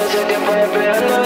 Sitting for a better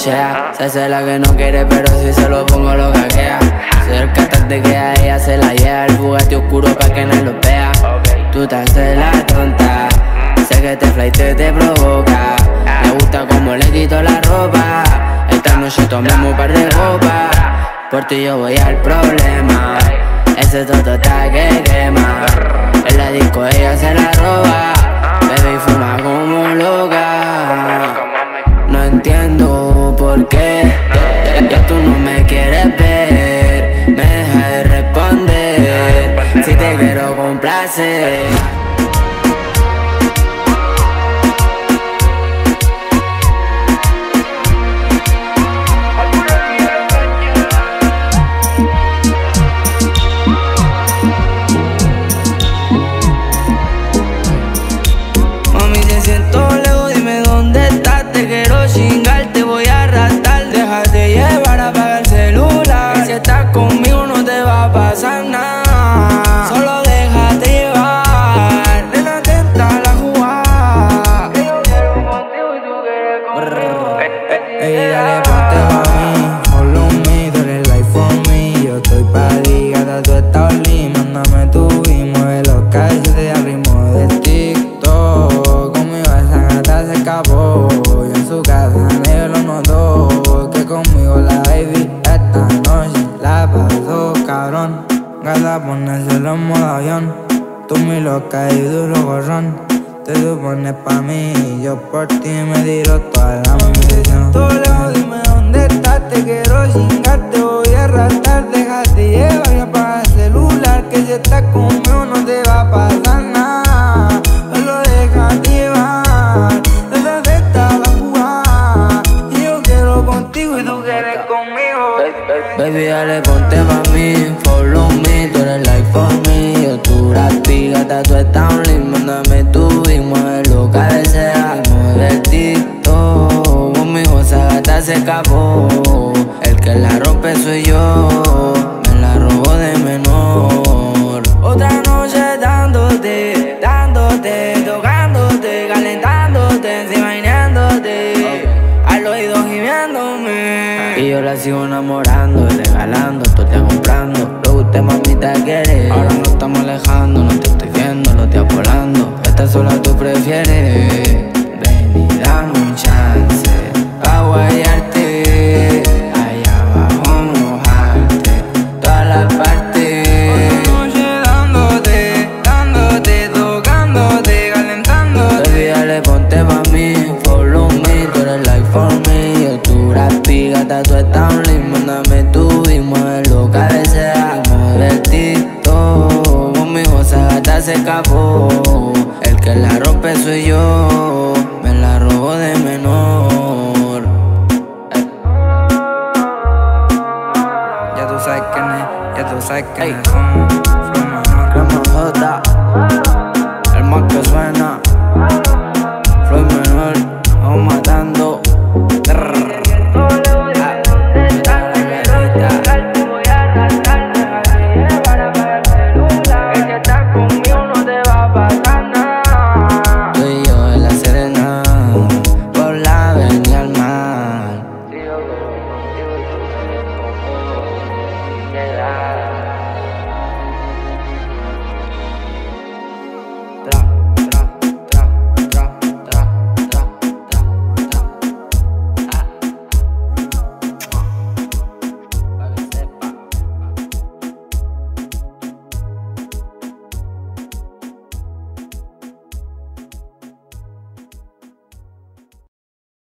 Se hace la que no quiere, pero si se lo pongo lo caquea. Cerca te queda, ella se la lleva. El juguete oscuro pa' que no lo vea. Tú te haces la tonta. Sé que este flight te provoca. Me gusta como le quito la ropa. Esta noche tomemos un par de copas. Por ti yo voy al problema. Ese toto está que quema. En la disco ella se hace. tú estás Oli, mándame tu y mueve los calles al ritmo de TikTok. Conmigo esa gata se escapó, y en su casa negro lo notó. Que conmigo la baby esta noche la pasó cabrón. Gata ponérselo en modo avión, tú mi loca y duro gorrón. Te supones pa' mí, yo por ti me tiro toda la munición. Tú lejos dime dónde estás, te quedo Baby, dale, ponte pa' mí Follow me, tú eres like for me. Yo tú la gata, tú estás un link. Mándame tu y mueve lo que deseas Modestito, mi hijo, esa gata se escapó. El que la rompe soy yo. Y yo la sigo enamorando regalando, tú te comprando. Lo que usted mamita quiere. Ahora no estamos alejando, no te estoy viendo, lo estoy volando. Esta sola tú prefieres. hippie, gata, tú estás un limo, nada me tuvimos en lo que a. Mi gata se escapó, el que la rompe soy yo, me la robó de menor. Eh. Ya tú sabes quién es, ya tú sabes quién es.